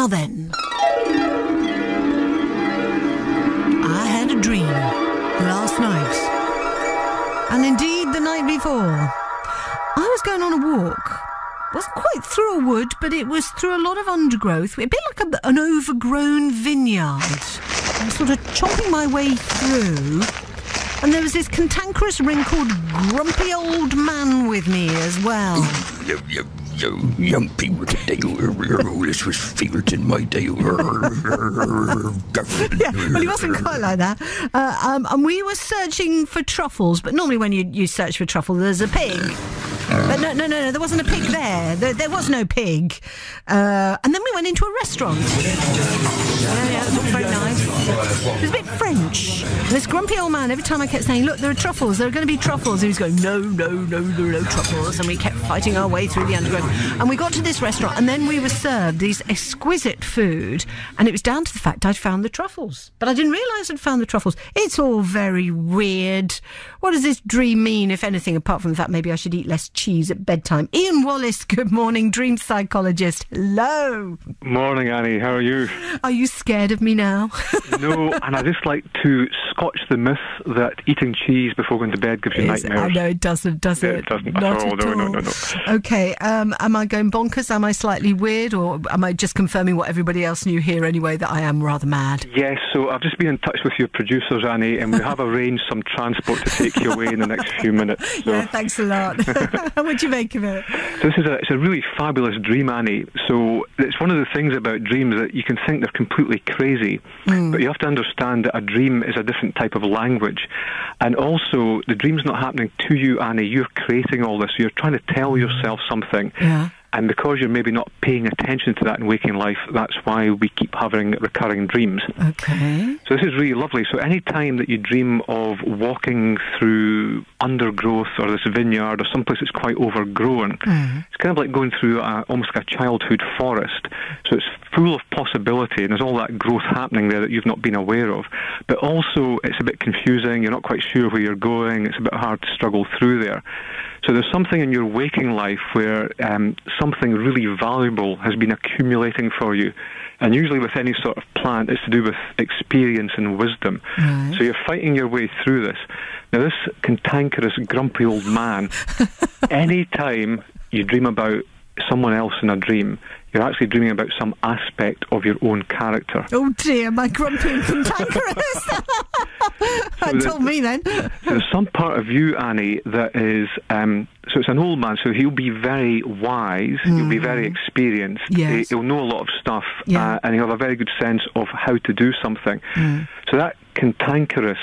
Now then. I had a dream last night. And indeed the night before. I was going on a walk. wasn't quite through a wood, but it was through a lot of undergrowth. A bit like a, an overgrown vineyard. I was sort of chopping my way through. And there was this cantankerous, wrinkled, grumpy old man with me as well. You young people today, this was favourites in my day. yeah, well, he wasn't quite like that. Uh, um, and we were searching for truffles, but normally when you, you search for truffle, there's a pig. But no, no, no, no, there wasn't a pig there. There, there was no pig. Uh, and then we went into a restaurant. Yeah, yeah, it was all very nice. It was a bit French. And this grumpy old man, every time I kept saying, look, there are truffles, there are going to be truffles. And he was going, no, no, no, there are no truffles. And we kept fighting our way through the undergrowth. And we got to this restaurant, and then we were served these exquisite food. And it was down to the fact I'd found the truffles. But I didn't realise I'd found the truffles. It's all very weird. What does this dream mean, if anything, apart from the fact maybe I should eat less cheese at bedtime? Ian Wallace, good morning, dream psychologist. Hello. Morning, Annie. How are you? Are you scared of me now? no, and I just like to scotch the myth that eating cheese before going to bed gives you nightmares. I know it doesn't, does Yeah, it? it doesn't Not at all. at No, no, no, no. Okay, um, am I going bonkers? Am I slightly weird, or am I just confirming what everybody else knew here anyway that I am rather mad? Yes, so I've just been in touch with your producers, Annie, and we have arranged some transport to take you away in the next few minutes. So, Yeah, thanks a lot. what do you make of it? so this is a, it's a really fabulous dream, Annie. So it's one of the things about dreams that you can think they're completely crazy, Hmm. but you have to understand that a dream is a different type of language. And also, the dream's not happening to you, Annie. You're creating all this. You're trying to tell yourself something. Yeah. And because you're maybe not paying attention to that in waking life, that's why we keep having recurring dreams. Okay. So this is really lovely. So any time that you dream of walking through undergrowth or this vineyard or someplace that's quite overgrown, it's kind of like going through a, almost like a childhood forest. So it's full of possibility and there's all that growth happening there that you've not been aware of. But also it's a bit confusing. You're not quite sure where you're going. It's a bit hard to struggle through there. So there's something in your waking life where um, something really valuable has been accumulating for you. And usually with any sort of plant, it's to do with experience and wisdom. Right. So you're fighting your way through this. Now, this cantankerous, grumpy old man, any time you dream about someone else in a dream, you're actually dreaming about some aspect of your own character. Oh dear, my grumpy and cantankerous. the- told me then. There's some part of you, Annie, that is. Um, so it's an old man, so he'll be very wise. He'll be very experienced. Mm. Yes. He, will know a lot of stuff, Yeah. uh, and he'll have a very good sense of how to do something. Mm. So that cantankerous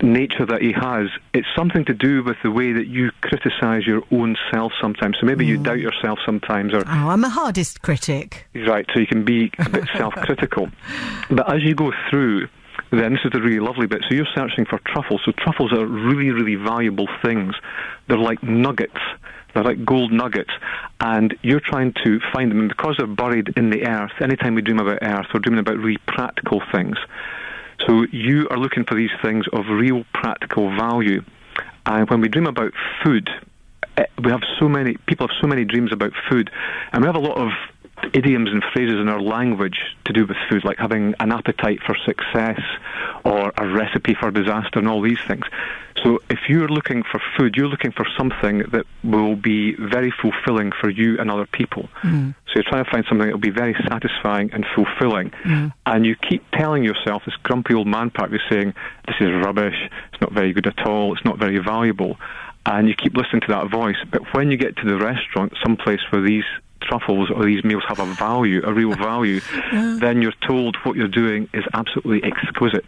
nature that he has, it's something to do with the way that you criticise your own self sometimes. So maybe Mm. you doubt yourself sometimes, or Oh, I'm a hardest critic. Right, so you can be a bit self-critical. But as you go through, then this is the really lovely bit. So you're searching for truffles. So truffles are really, really valuable things. They're like nuggets. They're like gold nuggets. And you're trying to find them. And because they're buried in the earth, anytime we dream about earth, we're dreaming about really practical things. So you are looking for these things of real practical value. And when we dream about food, eh, we have so many people have so many dreams about food, and we have a lot of idioms and phrases in our language to do with food, like having an appetite for success or a recipe for disaster and all these things. So if you're looking for food, you're looking for something that will be very fulfilling for you and other people. Mm. So you're trying to find something that will be very satisfying and fulfilling. Mm. And you keep telling yourself, this grumpy old man part, you're saying, this is rubbish, it's not very good at all, it's not very valuable. And you keep listening to that voice. But when you get to the restaurant, someplace where these truffles or these meals have a value, a real value, then you're told what you're doing is absolutely exquisite.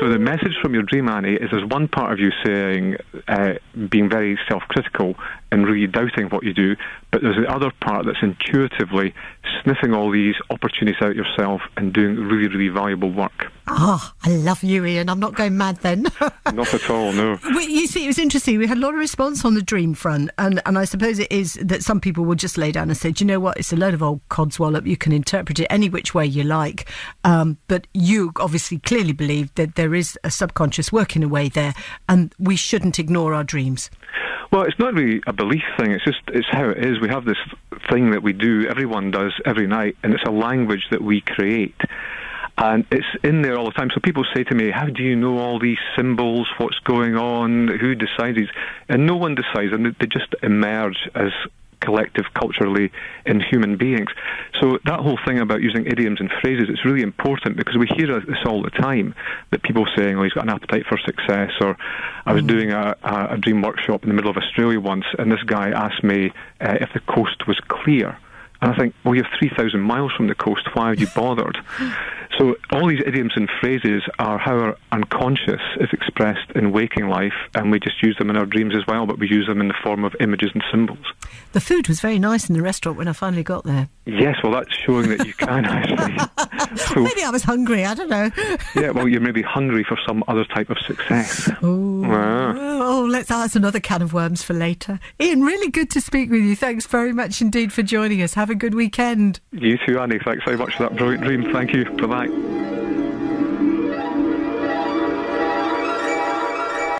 So the message from your dream, Annie, is there's one part of you saying, uh, being very self-critical and really doubting what you do, but there's the other part that's intuitively sniffing all these opportunities out yourself and doing really, really valuable work. Ah, I love you, Ian. I'm not going mad then. Not at all, no. We, you see, it was interesting. We had a lot of response on the dream front, and, and I suppose it is that some people will just lay down and say, Do you know what? It's a load of old codswallop. You can interpret it any which way you like. Um, but you obviously clearly believe that there is a subconscious working away there, and we shouldn't ignore our dreams. Well, it's not really a belief thing. It's just it's how it is. We have this thing that we do. Everyone does every night, and it's a language that we create. And it's in there all the time. So people say to me, How do you know all these symbols? What's going on? Who decides? And no one decides, and they just emerge as collective culturally in human beings. So that whole thing about using idioms and phrases, it's really important because we hear this all the time, that people saying, oh, he's got an appetite for success, or I was mm. doing a, a, dream workshop in the middle of Australia once, and this guy asked me uh, if the coast was clear. And I think, well, you're 3,000 miles from the coast. Why are you bothered? So all these idioms and phrases are how our unconscious is expressed in waking life, and we just use them in our dreams as well, but we use them in the form of images and symbols. The food was very nice in the restaurant when I finally got there. Yes, well, that's showing that you can actually. so, maybe I was hungry, I don't know. yeah, well, you're maybe hungry for some other type of success. Oh, oh let's ask another can of worms for later. Ian, really good to speak with you. Thanks very much indeed for joining us. Have a good weekend. You too, Annie. Thanks very much for that brilliant dream. Thank you. Bye bye.